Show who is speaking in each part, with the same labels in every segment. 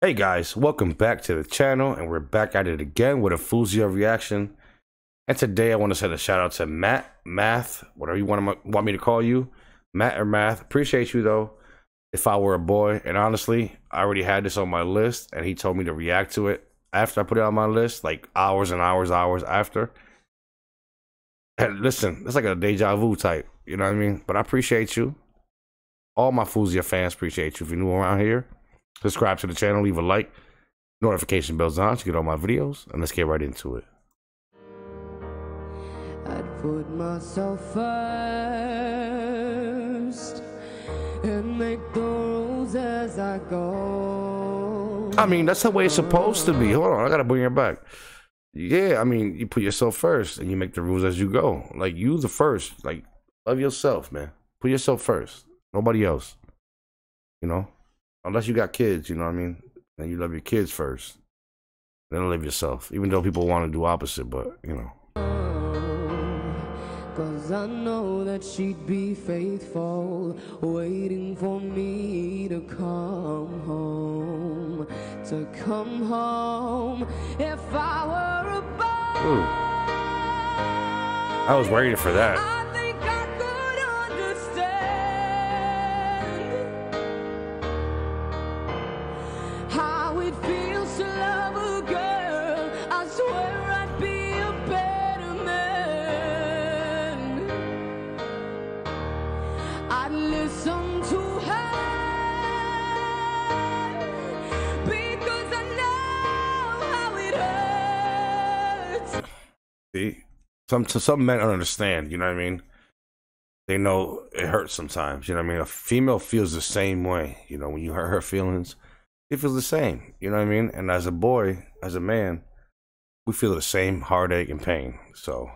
Speaker 1: Hey guys, welcome back to the channel, and we're back at it again with a Faouzia reaction. And today I want to send a shout out to Matt, Math, whatever you want, to, want me to call you, Matt or Math. Appreciate you though. If I were a boy, and honestly, I already had this on my list, and he told me to react to it after I put it on my list, like hours and hours, hours after. And listen, it's like a deja vu type, you know what I mean? But I appreciate you. All my Faouzia fans appreciate you. If you're new around here, Subscribe to the channel, leave a like, notification bells on to get all my videos, and let's get right into it. I'd put myself first and make the rules as I go. I mean, that's the way it's supposed to be. Hold on, I gotta bring it back. Yeah, I mean, you put yourself first and you make the rules as you go. Like you the first. Like love yourself, man. Put yourself first. Nobody else. You know? Unless you got kids, you know what I mean? And you love your kids first. Then live yourself. Even though people want to do opposite, but you know. Cause I know that she'd be faithful, waiting for me to come home. To come home if I were a boy. I was waiting for that. See, some some men don't understand. You know what I mean? They know it hurts sometimes. You know what I mean? A female feels the same way. You know, when you hurt her feelings, it feels the same. You know what I mean? And as a boy, as a man, we feel the same heartache and pain. So,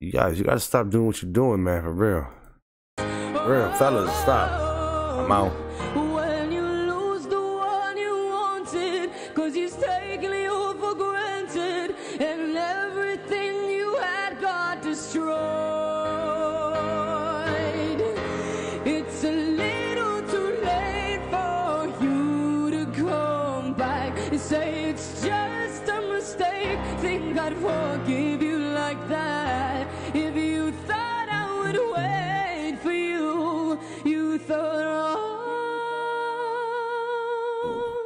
Speaker 1: you guys, you gotta stop doing what you're doing, man. For real, for real, fellas, stop. I'm out. Say it's just a mistake. Think I'd forgive you like that. If you thought I would wait for you, you thought,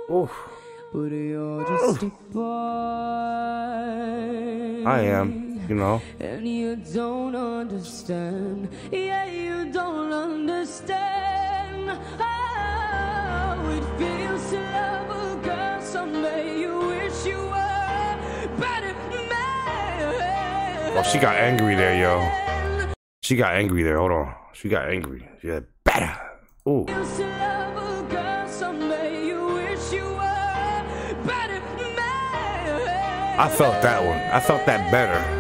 Speaker 1: oh. Oof. But you're just Oof. a boy. I am, you know. And you don't understand. Yeah, you don't understand how it feels to love a girl. Oh, she got angry there, yo. She got angry there. Hold on. She got angry. She got better. Ooh. I felt that one. I felt that better.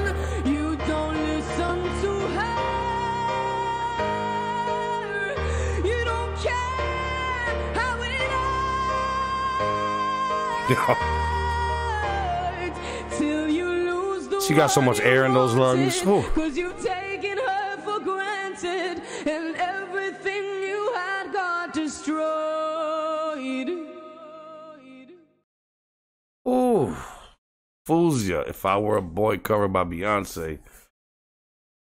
Speaker 1: She got so much air in those lungs. Cause you've taken her for granted and everything you had got destroyed. Ooh. Faouzia, if I were a boy covered by Beyonce.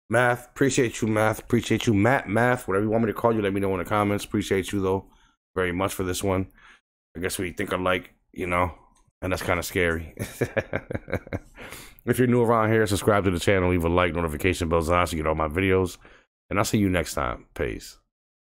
Speaker 1: Math, appreciate you, Math. Appreciate you, Matt, Math, whatever you want me to call you. Let me know in the comments. Appreciate you, though, very much for this one. I guess we think alike, you know, and that's kind of scary. If you're new around here, subscribe to the channel, leave a like, notification bells on so you get all my videos. And I'll see you next time. Peace.